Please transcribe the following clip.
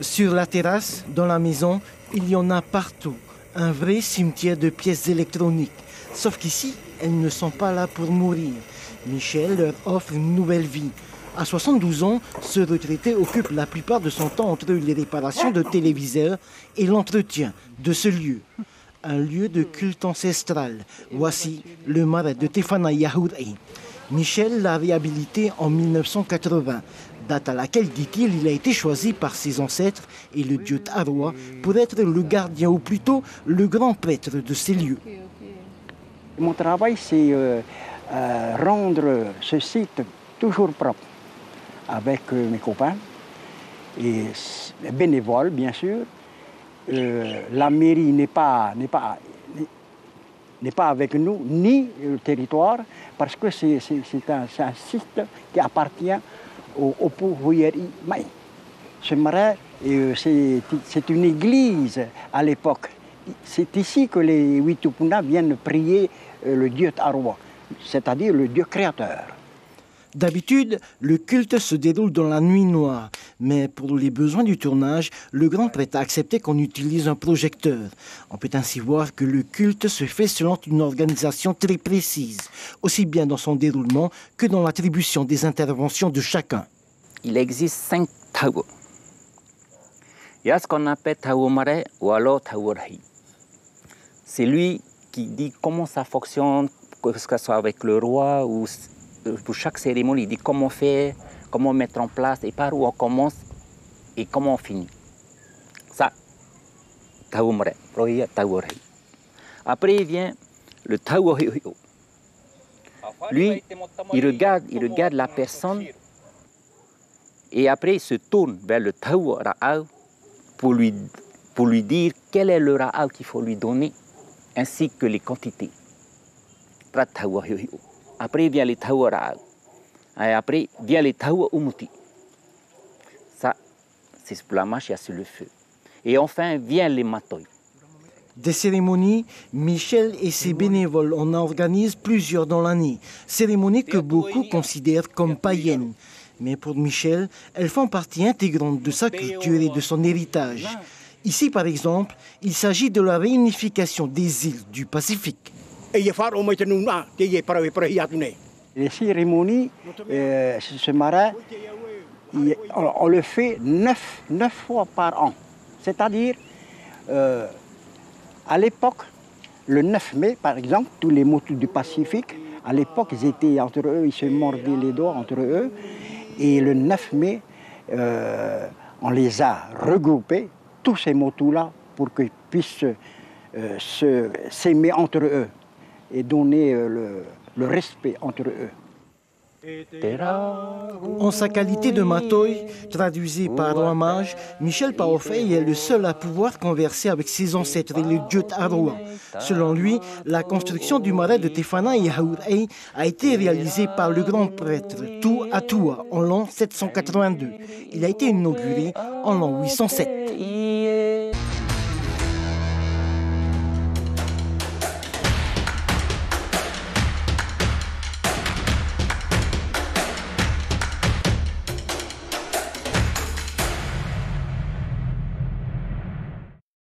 Sur la terrasse, dans la maison, il y en a partout. Un vrai cimetière de pièces électroniques. Sauf qu'ici, elles ne sont pas là pour mourir. Michel leur offre une nouvelle vie. À 72 ans, ce retraité occupe la plupart de son temps entre les réparations de téléviseurs et l'entretien de ce lieu. Un lieu de culte ancestral. Voici le marais de Tefana Yahoudé. Michel l'a réhabilité en 1980, date à laquelle, dit-il, il a été choisi par ses ancêtres et le dieu Taroua pour être le gardien, ou plutôt le grand prêtre de ces lieux. Mon travail, c'est euh, euh, rendre ce site toujours propre avec euh, mes copains et bénévoles, bien sûr. la mairie n'est pas, n'est pas, n'est pas avec nous, ni le territoire, parce que c'est un, site qui appartient au, au Maï. Ce marais, c'est une église à l'époque. C'est ici que les Witupuna viennent prier le dieu Tarwa, c'est-à-dire le dieu créateur. D'habitude, le culte se déroule dans la nuit noire, mais pour les besoins du tournage, le grand prêtre a accepté qu'on utilise un projecteur. On peut ainsi voir que le culte se fait selon une organisation très précise, aussi bien dans son déroulement que dans l'attribution des interventions de chacun. Il existe cinq Tao. Il y a ce qu'on appelle Tao Mare ou alors Tao C'est lui qui dit comment ça fonctionne, que ce soit avec le roi ou pour chaque cérémonie, il dit comment faire, comment mettre en place et par où on commence et comment on finit. Ça, Taumre, Après, il vient le Tauhoyo. Lui, il regarde, il regarde la personne et après il se tourne vers le Tau pour lui, pour lui dire quel est le Ra'al qu'il faut lui donner ainsi que les quantités. Après vient les Tawara. Et après vient les Tawa Umuti. Ça, c'est pour la marche, il y a sur le feu. Et enfin vient les Matoy. Des cérémonies, Michel et ses bénévoles en organisent plusieurs dans l'année. Cérémonies que beaucoup considèrent comme païennes. Mais pour Michel, elles font partie intégrante de sa culture et de son héritage. Ici, par exemple, il s'agit de la réunification des îles du Pacifique. Les cérémonies, euh, ce marin, on, le fait neuf, neuf fois par an. C'est-à-dire, euh, à l'époque, le 9 mai, par exemple, tous les motos du Pacifique, à l'époque, ils étaient entre eux, ils se mordaient les doigts entre eux. Et le 9 mai, euh, on les a regroupés, tous ces motos-là, pour qu'ils puissent s'aimer entre eux et donner euh, le, respect entre eux. En sa qualité de matoy, traduisé par un mage, Michel Paofei est le seul à pouvoir converser avec ses ancêtres et le dieu Taroua. Selon lui, la construction du marais de Tefana et Haourei a été réalisée par le grand prêtre Tou Atua en l'an 782. Il a été inauguré en l'an 807.